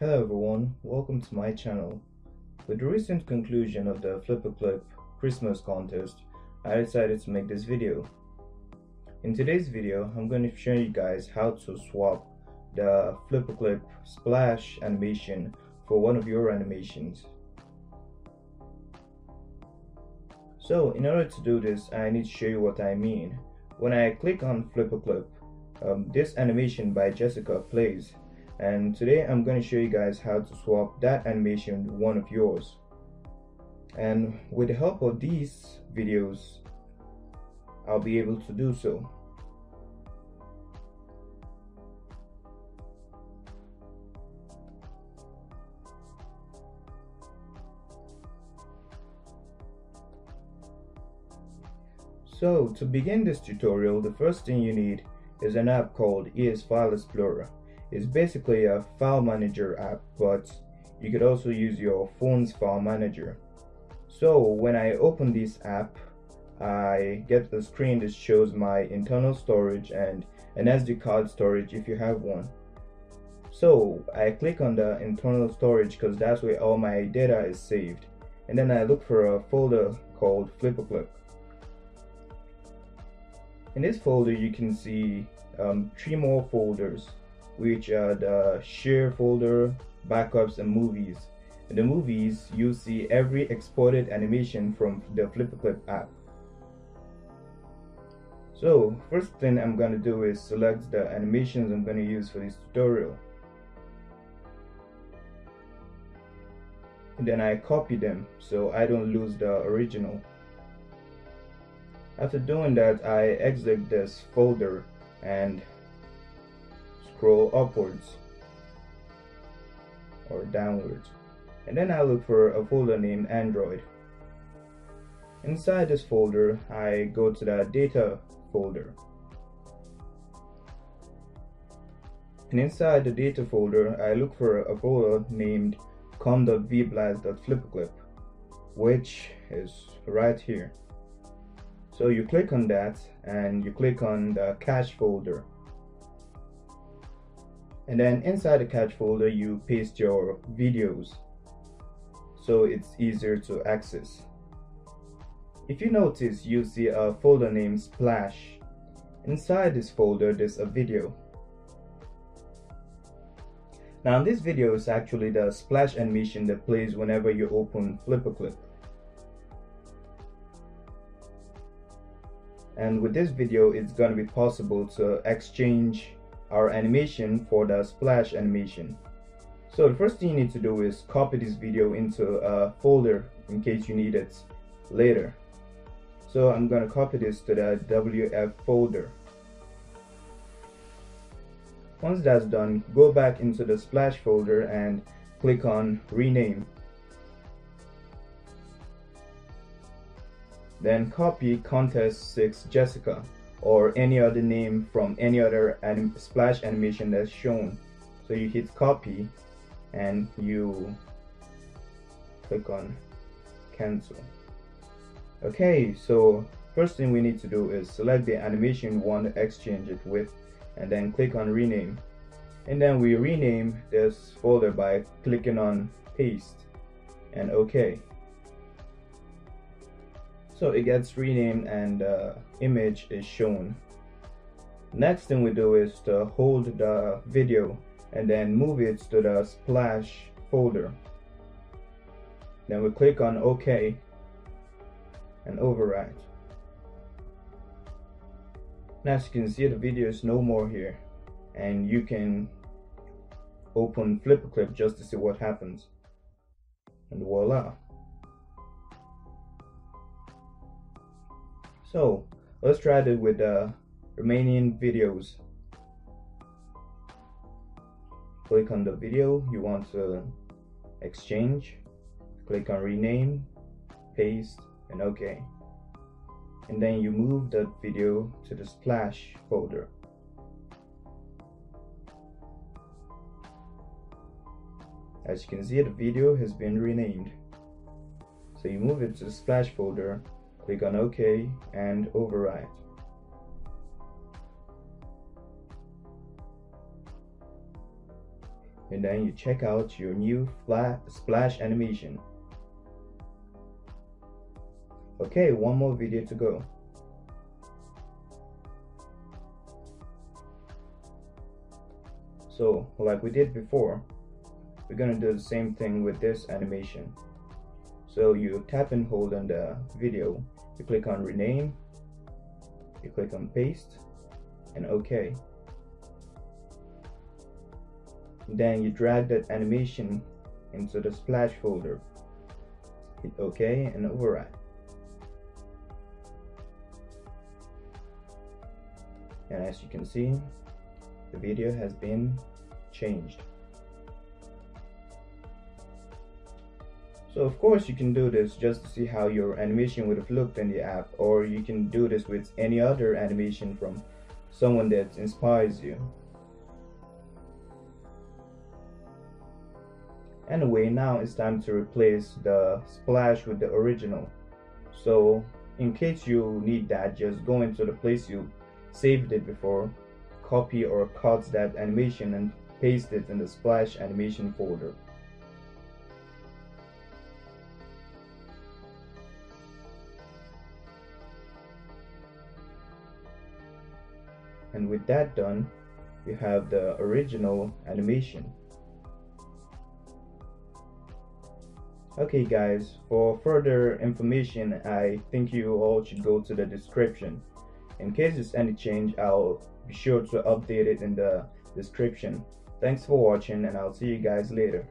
Hello everyone, welcome to my channel. With the recent conclusion of the FlipaClip Christmas contest, I decided to make this video. In today's video, I'm going to show you guys how to swap the FlipaClip splash animation for one of your animations. So in order to do this, I need to show you what I mean. When I click on FlipaClip, um, this animation by Jessica plays and today I'm going to show you guys how to swap that animation with one of yours. And with the help of these videos I'll be able to do so. So to begin this tutorial the first thing you need is an app called ES File Explorer it's basically a file manager app, but you could also use your phone's file manager. So when I open this app, I get the screen that shows my internal storage and an SD card storage if you have one. So I click on the internal storage because that's where all my data is saved. And then I look for a folder called FlipaClip. In this folder you can see um, three more folders which are the share folder, backups, and movies. In the movies, you see every exported animation from the FlipaClip app. So, first thing I'm going to do is select the animations I'm going to use for this tutorial. And then I copy them so I don't lose the original. After doing that, I exit this folder and scroll upwards or downwards and then I look for a folder named Android. Inside this folder I go to the data folder and inside the data folder I look for a folder named com.vblast.flipaclip which is right here. So you click on that and you click on the cache folder and then inside the cache folder you paste your videos. So it's easier to access. If you notice you see a folder named splash. Inside this folder there's a video. Now this video is actually the splash animation that plays whenever you open FlipaClip and with this video it's going to be possible to exchange our animation for the splash animation. So the first thing you need to do is copy this video into a folder in case you need it later. So I'm going to copy this to the WF folder. Once that's done, go back into the splash folder and click on rename. Then copy contest 6 Jessica or any other name from any other anim splash animation that's shown. So you hit copy and you click on cancel. Okay so first thing we need to do is select the animation we want to exchange it with and then click on rename. And then we rename this folder by clicking on paste and ok so it gets renamed and the image is shown. Next thing we do is to hold the video and then move it to the splash folder. Then we click on OK and overwrite now as you can see the video is no more here. And you can open FlipaClip just to see what happens. And voila So let's try it with uh, the remaining videos. Click on the video you want to exchange, click on rename, paste, and OK. And then you move that video to the splash folder. As you can see, the video has been renamed. So you move it to the splash folder click on OK and overwrite. and then you check out your new flat splash animation. Okay one more video to go. So like we did before we're gonna do the same thing with this animation. So you tap and hold on the video you click on rename you click on paste and OK. Then you drag that animation into the splash folder. Hit OK and override. And as you can see the video has been changed So of course you can do this just to see how your animation would have looked in the app or you can do this with any other animation from someone that inspires you. Anyway, now it's time to replace the splash with the original. So in case you need that, just go into the place you saved it before, copy or cut that animation and paste it in the splash animation folder. And with that done you have the original animation. Okay guys for further information I think you all should go to the description. In case there's any change I'll be sure to update it in the description. Thanks for watching and I'll see you guys later